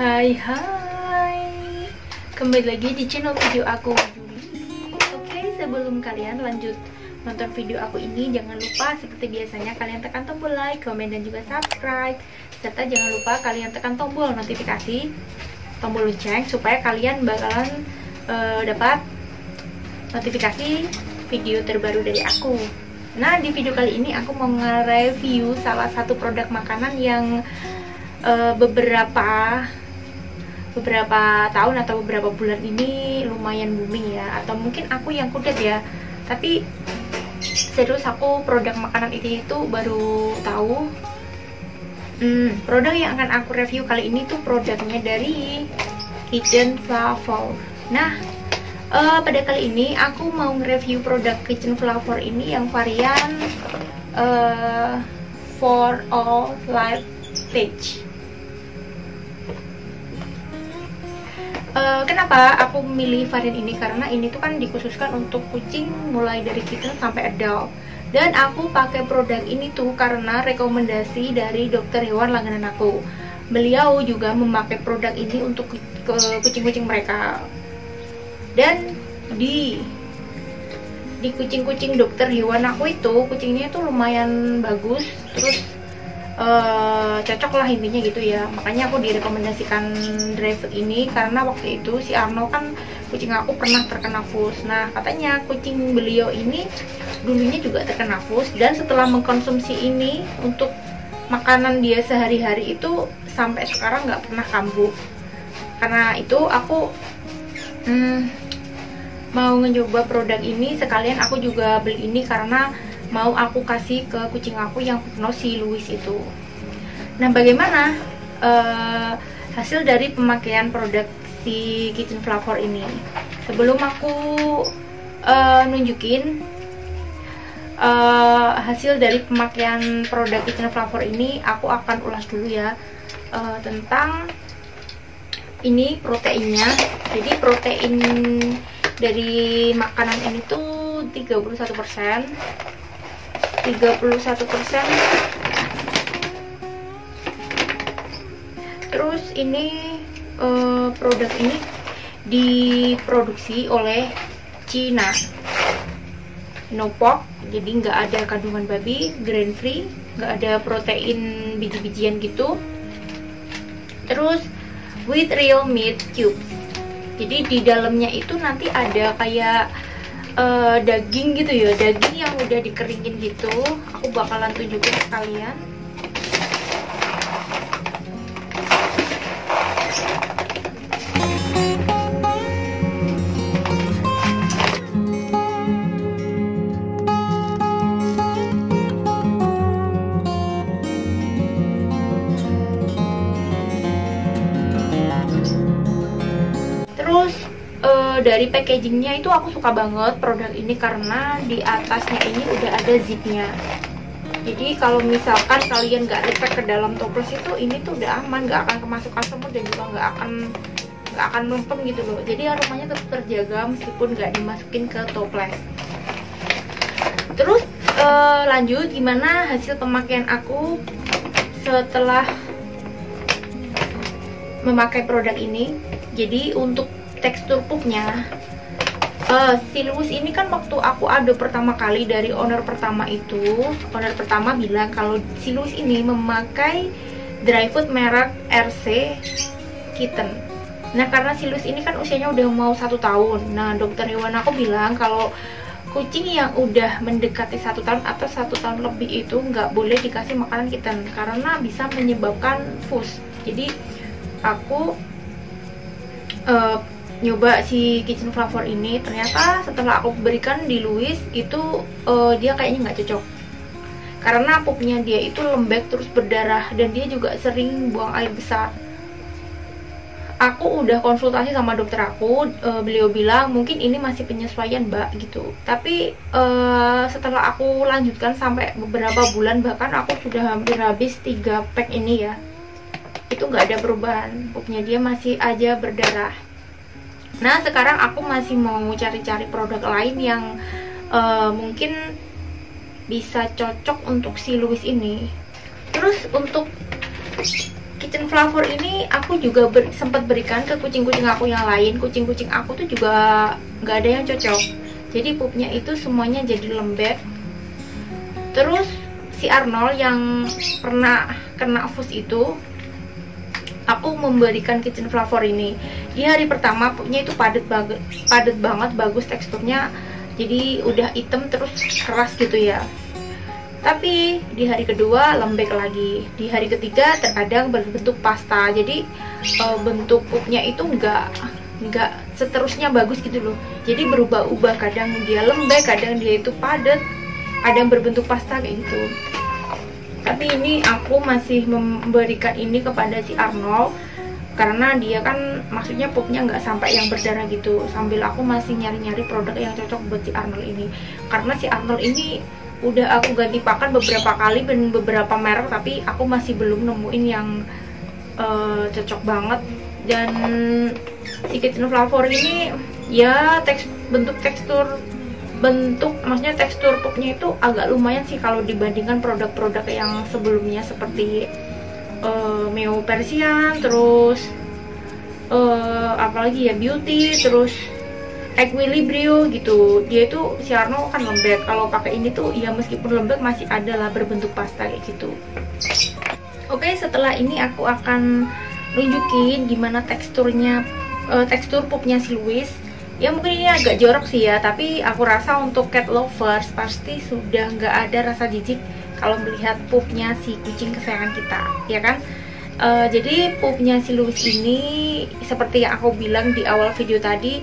Hai hai. Kembali lagi di channel video aku Oke sebelum kalian lanjut nonton video aku ini Jangan lupa seperti biasanya kalian tekan tombol like, komen dan juga subscribe. Serta jangan lupa kalian tekan tombol notifikasi Tombol lonceng supaya kalian bakalan uh, dapat notifikasi video terbaru dari aku. Nah di video kali ini aku mau nge-review salah satu produk makanan yang uh, beberapa beberapa tahun atau beberapa bulan ini lumayan booming ya. Atau mungkin aku yang kudet ya. Tapi serius aku produk makanan itu itu baru tahu. Hmm, produk yang akan aku review kali ini tuh produknya dari Kitchen Flavor nah uh, pada kali ini aku mau nge-review produk Kitchen Flavor ini yang varian uh, for all life stage Uh, kenapa aku memilih varian ini? Karena ini tuh kan dikhususkan untuk kucing mulai dari kitten sampai adult. Dan aku pakai produk ini tuh karena rekomendasi dari dokter hewan langganan aku. Beliau juga memakai produk ini untuk ke kucing-kucing mereka. Dan di di kucing-kucing dokter hewan aku itu kucingnya tuh lumayan bagus. Terus uh, cocok lah intinya gitu ya. Makanya aku direkomendasikan drive ini karena waktu itu si Arno kan kucing aku pernah terkena fus. Nah katanya kucing beliau ini dulunya juga terkena fus dan setelah mengkonsumsi ini untuk makanan dia sehari-hari itu sampai sekarang nggak pernah kambuh. Karena itu aku hmm, mau ngecoba produk ini sekalian aku juga beli ini karena mau aku kasih ke kucing aku yang penuh si Louis itu. Nah bagaimana uh, hasil dari pemakaian produk si Kitchen Flavor ini? Sebelum aku uh, nunjukin uh, hasil dari pemakaian produk Kitchen Flavor ini aku akan ulas dulu ya uh, tentang ini proteinnya. Jadi protein dari makanan ini tuh 31% 31% terus ini uh, produk ini diproduksi oleh Cina no pork jadi nggak ada kandungan babi grain free nggak ada protein biji-bijian gitu. Terus with real meat cubes. Jadi di dalamnya itu nanti ada kayak uh, daging gitu ya daging yang udah dikeringin gitu aku bakalan tunjukin ke kalian dari packagingnya itu aku suka banget produk ini karena di atasnya ini udah ada zipnya. Jadi kalau misalkan kalian nggak repack ke dalam toples itu ini tuh udah aman nggak akan kemasukan semut dan juga nggak akan nggak akan mempem gitu loh. Jadi aromanya tetap terjaga meskipun nggak dimasukin ke toples. Terus uh, lanjut gimana hasil pemakaian aku setelah memakai produk ini? Jadi untuk tekstur pupnya. Uh, si Louis ini kan waktu aku aduk pertama kali dari owner pertama itu owner pertama bilang kalau si Louis ini memakai dry food merek RC Kitten. Nah karena si Louis ini kan usianya udah mau satu tahun. Nah dokter hewan aku bilang kalau kucing yang udah mendekati satu tahun atau satu tahun lebih itu nggak boleh dikasih makanan kitten karena bisa menyebabkan fus jadi aku uh, nyoba si kitchen flavor ini ternyata setelah aku berikan di Louis itu uh, dia kayaknya nggak cocok. Karena pupnya dia itu lembek terus berdarah dan dia juga sering buang air besar. Aku udah konsultasi sama dokter aku uh, beliau bilang mungkin ini masih penyesuaian mbak gitu. Tapi uh, setelah aku lanjutkan sampai beberapa bulan bahkan aku sudah hampir habis 3 pack ini ya. Itu nggak ada perubahan. Pupnya dia masih aja berdarah Nah sekarang aku masih mau cari-cari produk lain yang uh, mungkin bisa cocok untuk si Louis ini. Terus untuk kitchen flavor ini aku juga ber, sempat berikan ke kucing-kucing aku yang lain. Kucing-kucing aku tuh juga nggak ada yang cocok. Jadi pupnya itu semuanya jadi lembek. Terus si Arnold yang pernah kena fus itu aku memberikan kitchen flavor ini. Di hari pertama pupnya itu padat banget padat banget bagus teksturnya. Jadi udah hitam terus keras gitu ya. Tapi di hari kedua lembek lagi. Di hari ketiga terkadang berbentuk pasta. Jadi e, bentuk pupnya itu enggak enggak seterusnya bagus gitu loh. Jadi berubah-ubah. Kadang dia lembek kadang dia itu padat. Ada yang berbentuk pasta kayak gitu tapi ini aku masih memberikan ini kepada si Arnold karena dia kan maksudnya pupnya nggak sampai yang berdarah gitu. Sambil aku masih nyari-nyari produk yang cocok buat si Arnold ini. Karena si Arnold ini udah aku ganti pakan beberapa kali dan beberapa merek tapi aku masih belum nemuin yang uh, cocok banget. Dan si kitchen flavor ini ya teks bentuk tekstur bentuk maksudnya tekstur pupnya itu agak lumayan sih kalau dibandingkan produk-produk yang sebelumnya seperti uh, Meo Persian terus uh, apalagi ya beauty terus equilibrio gitu. Dia itu si Arno kan lembek. Kalau pakai ini tuh ya meskipun lembek masih ada lah berbentuk pasta kayak gitu. Oke setelah ini aku akan nunjukin gimana teksturnya uh, tekstur pupnya si Louis ya mungkin ini agak jorok sih ya tapi aku rasa untuk cat lovers pasti sudah nggak ada rasa jijik kalau melihat pupnya si kucing kesayangan kita ya kan? Uh, jadi pupnya si Louis ini seperti yang aku bilang di awal video tadi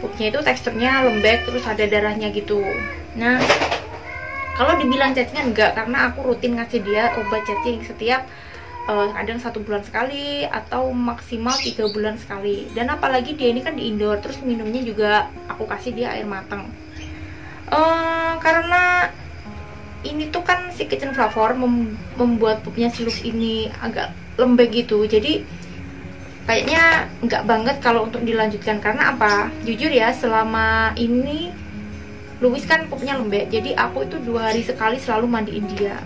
pupnya itu teksturnya lembek terus ada darahnya gitu. Nah kalau dibilang cacing enggak karena aku rutin ngasih dia obat cacing setiap uh, kadang satu bulan sekali atau maksimal tiga bulan sekali. Dan apalagi dia ini kan di indoor terus minumnya juga aku kasih dia air matang. Uh, karena ini tuh kan si kitchen flavor mem membuat pupnya silus ini agak lembek gitu. Jadi kayaknya nggak banget kalau untuk dilanjutkan. Karena apa? Jujur ya selama ini Louis kan pupnya lembek. Jadi aku itu dua hari sekali selalu mandiin dia.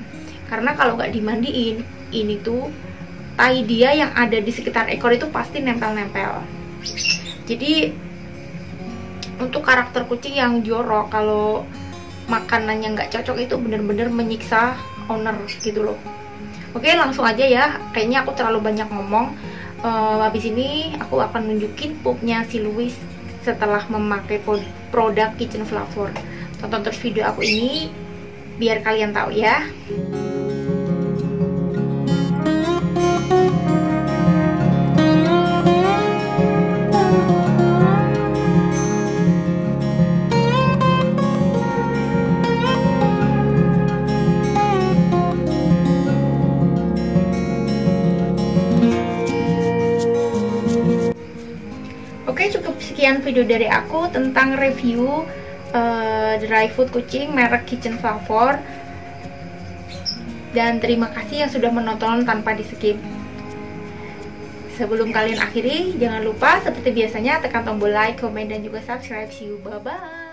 Karena kalau nggak dimandiin ini tuh tai dia yang ada di sekitar ekor itu pasti nempel-nempel. Jadi untuk karakter kucing yang jorok kalau makanannya nggak cocok itu bener-bener menyiksa owner gitu loh. Oke langsung aja ya. Kayaknya aku terlalu banyak ngomong. Uh, habis ini aku akan nunjukin pupnya si Louis setelah memakai produk kitchen flavor tonton terus video aku ini biar kalian tahu ya video dari aku tentang review uh, dry food kucing merek Kitchen Flavor dan terima kasih yang sudah menonton tanpa di skip sebelum kalian akhiri jangan lupa seperti biasanya tekan tombol like, komen dan juga subscribe. See you. Bye bye